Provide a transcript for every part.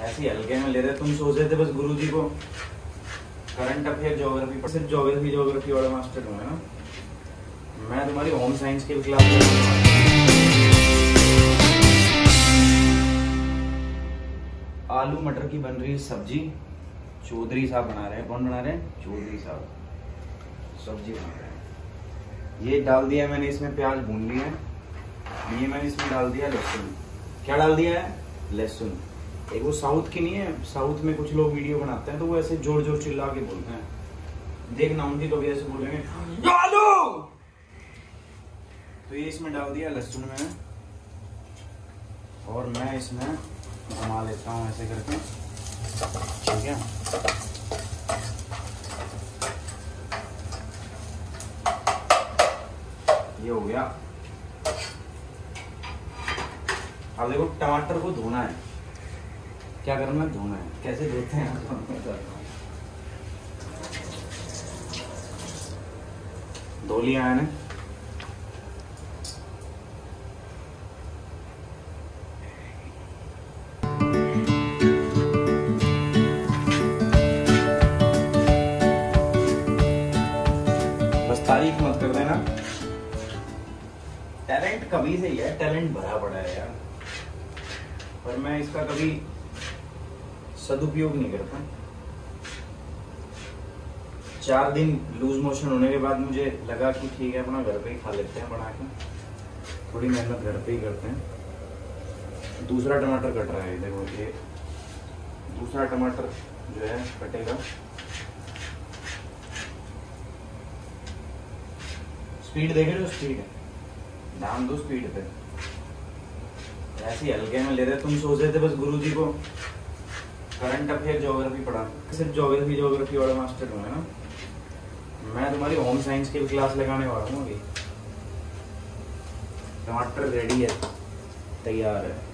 ऐसे ही हल्के में ले रहे, तुम सोच रहे थे बस गुरु जी को करंट अफेयर ज्योग्राफी सिर्फ़ ज्योग्राफी ज्योग्राफी वाला मास्टर हूँ ना। मैं तुम्हारी होम साइंस की क्लास आलू मटर की बन रही सब्ज़ी, चौधरी साहब बना रहे हैं। कौन बना रहे हैं? चौधरी साहब। सब्ज़ी बना रहे हैं। ये डाल दिया मैंने, इसमें प्याज भून लिया ये मैंने इसमें डाल दिया लहसुन। क्या डाल दिया है? लहसुन। एक वो साउथ की नहीं है, साउथ में कुछ लोग वीडियो बनाते हैं तो वो ऐसे ज़ोर ज़ोर चिल्ला के बोलते हैं। देखना उनकी तो भी ऐसे बोलेंगे तो ये इसमें डाल दिया लहसुन में। और मैं इसमें घुमा लेता हूँ, ऐसे करके। ठीक है? ये हो गया। अब देखो, टमाटर को धोना है। क्या करना है धोना है। कैसे धोते हैं धो लिया है बस तारीफ़ मत कर देना। टैलेंट कभी से ही है, टैलेंट भरा पड़ा है यार। पर मैं इसका कभी सदुपयोग नहीं करता। चार दिन लूज मोशन होने के बाद मुझे लगा कि ठीक है, अपना घर पे ही खा लेते हैं बना के। थोड़ी मेहनत घर पे ही करते हैं। दूसरा टमाटर कट रहा है, देखो ये। दूसरा टमाटर जो है, कटेगा। स्पीड देख रहे हो? स्पीड ध्यान दो स्पीड पे। ऐसे हल्के में ले रहे, तुम सोच रहे थे बस गुरु जी को करंट अफेयर जोग्राफी पढ़ा। सिर्फ़ ज्योग्राफी ज्योग्राफी वाला मास्टर हूँ ना। मैं तुम्हारी होम साइंस की भी क्लास लगाने वाला हूँ अभी। टमाटर रेडी है। तैयार है।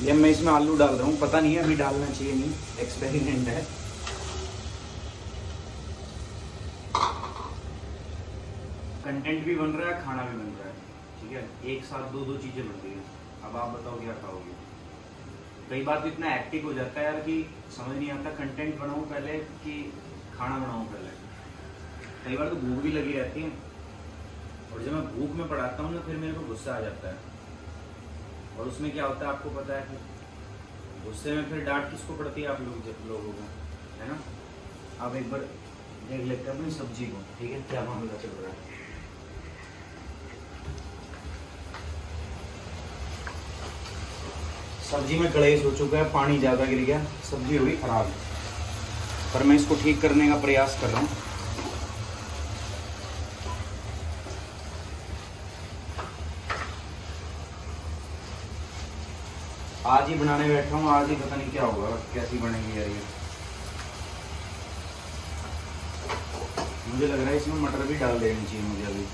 ये मैं इसमें आलू डाल रहा हूँ, पता नहीं है अभी डालना चाहिए नहीं एक्सपेरिमेंट है। कंटेंट भी बन रहा है, खाना भी बन रहा है, ठीक है? एक साथ दो दो चीज़ें बन रही है। अब आप बताओ क्या खाओगे? कई बार तो इतना एक्टिव हो जाता है यार कि समझ नहीं आता कंटेंट बनाऊँ पहले कि खाना बनाऊँ पहले। कई बार तो भूख भी लगी रहती है। और जब मैं भूख में पढ़ाता हूँ ना, फिर मेरे को गुस्सा आ जाता है। और उसमें क्या होता है आपको पता है कि गुस्से में फिर डांट किसको पड़ती है आप लोग जब लोगों को, है ना? आप एक बार देख लेते हैं अपनी सब्ज़ी को, ठीक है? क्या मामला चल रहा है? सब्ज़ी में कड़ाई हो चुका है, पानी ज़्यादा गिर गया, सब्ज़ी हो गई खराब। पर मैं इसको ठीक करने का प्रयास कर रहा हूँ। आज ही बनाने बैठा हूँ, आज ही पता नहीं क्या होगा, कैसी बनेगी यार ये। मुझे लग रहा है इसमें मटर भी डाल देनी चाहिए मुझे अभी।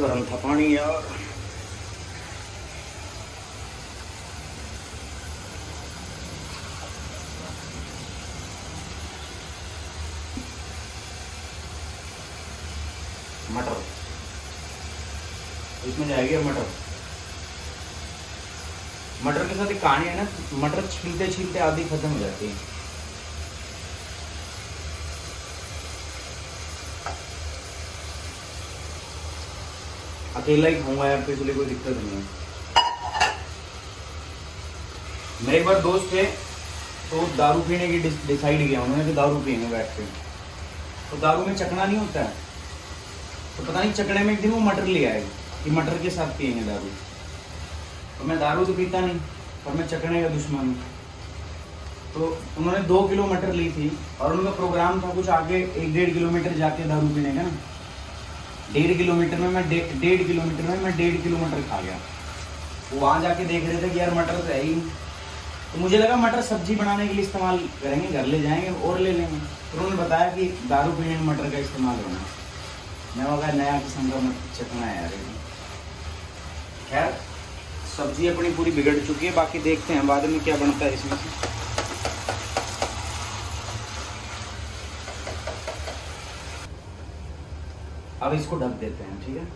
गर्म था पानी, यार। मटर। इसमें जाएगी मटर। मटर के साथ एक कहानी है ना, मटर छीलते छीलते आधी खत्म हो जाती है। अकेला ही खाऊँगा यार इसलिए कोई दिक्कत नहीं है। मेरे एक बार दोस्त थे तो दारू पीने की डिसाइड किया। उन्होंने कि दारू पियेंगे बैठ के। तो दारू में चकना नहीं होता है। तो पता नहीं चकने में एक दिन वो मटर ले आए, कि मटर के साथ पियेंगे दारू। तो मैं दारू तो पीता नहीं, पर मैं चकने का दुश्मन हूँ। तो उन्होंने दो किलो मटर ली थी, और उनका प्रोग्राम था कुछ आगे एक डेढ़ किलोमीटर जाके दारू पीने का ना। डेढ़ किलोमीटर में मैं डेढ़ किलोमीटर में मैं डेढ़ किलोमीटर खा गया। वो वहाँ जाके देख रहे थे कि यार मटर तो है ही तो मुझे लगा मटर सब्ज़ी बनाने के लिए इस्तेमाल करेंगे, घर ले जाएँगे और ले लेंगे। तो उन्होंने बताया कि दारू पीने में मटर का इस्तेमाल होना मैं होगा नया किस्म का मटर चखना है यार। खैर, सब्ज़ी अपनी पूरी बिगड़ चुकी है, बाकी देखते हैं बाद में क्या बनता है इसमें से। अब इसको ढक देते हैं ठीक है?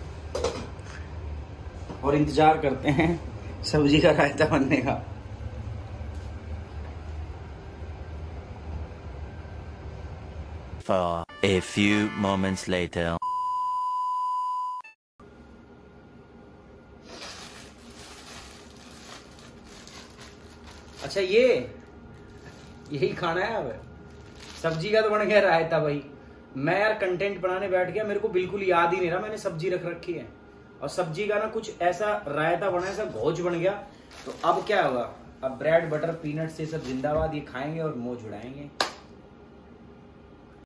और इंतज़ार करते हैं सब्ज़ी का रायता बनने का। For a few moments later. अच्छा ये यही खाना है अब? सब्ज़ी का तो बन गया रायता भाई। मैं यार कंटेंट बनाने बैठ गया, मेरे को बिल्कुल याद ही नहीं रहा, मैंने सब्ज़ी रख रखी है। और सब्ज़ी का ना कुछ ऐसा रायता बना, ऐसा घोज बन गया। तो अब क्या होगा? अब ब्रेड बटर पीनट से सब जिंदाबाद ये खाएँगे और मोह जुड़ाएँगे